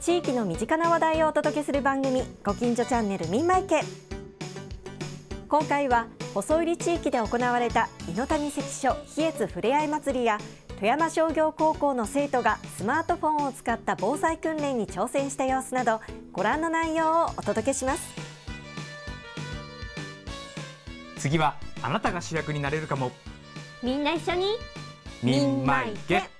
地域の身近な話題をお届けする番組ご近所チャンネルみんまいけ。今回は細入地域で行われた井の谷関所比越ふれあい祭りや富山商業高校の生徒がスマートフォンを使った防災訓練に挑戦した様子などご覧の内容をお届けします。次はあなたが主役になれるかも。みんな一緒に。みんまいけ。